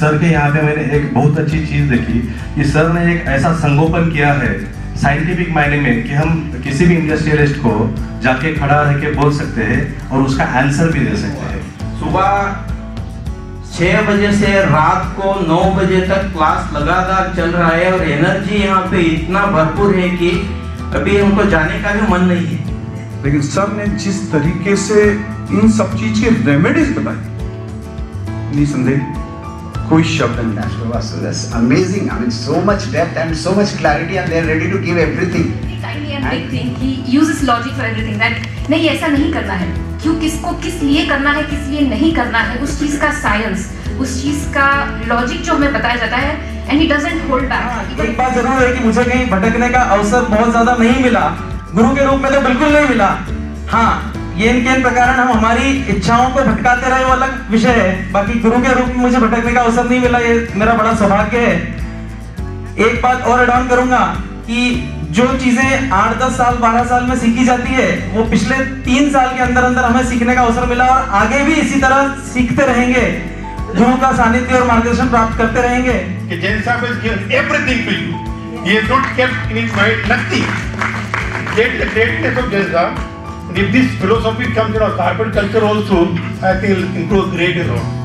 Sir के यहाँ पे मैंने एक बहुत अच्छी चीज़ देखी कि सर ने एक ऐसा संगोपन किया है साइंटिफिक मायने में कि हम किसी भी इंडस्ट्रियलिस्ट को जाके खड़ा रह के बोल सकते हैं और उसका आंसर भी दे सकते हैं। सुबह छह बजे से रात को नौ बजे तक क्लास लगातार चल रहा है और एनर्जी यहाँ पे इतना भरपूर है कि अभी हमको जाने का भी मन नहीं है। लेकिन सर ने जिस तरीके से इन सब चीज़ की रेमेडीज बताई निसंदेह कोई शब्द नहीं आज बाबा so that's amazing I mean so much depth and so much clarity and they are ready to give everything and big he uses logic for everything that नहीं ऐसा नहीं करना है। क्यों किसको किस लिए करना है किस लिए नहीं करना है उस चीज़ का साइंस उस चीज़ का लॉजिक जो हमें बताया जाता है and he doesn't hold back एक बात ज़रूर है कि मुझे कहीं भटकने का अवसर बहुत ज़्यादा नहीं मिला। गुरु के रूप में तो बिल्कुल नहीं मिला। हाँ ये इनके प्रकार हम हमारी इच्छाओं को भटकाते रहे, वो अलग विषय है। बाकी गुरु के रूप में मुझे भटकने का अवसर नहीं मिला, ये मेरा बड़ा सौभाग्य है। एक बात और एड करूँगा कि जो चीज़ें आठ, दस साल, बारह साल में सीखी जाती है, वो पिछले तीन साल के अंदर अंदर हमें सीखने का अवसर मिला और आगे भी इसी तरह सीखते रहेंगे। गुरु का सानिध्य और मार्गदर्शन प्राप्त करते रहेंगे। कि if this philosophy comes in our carpet culture also, I think it will improve great a lot.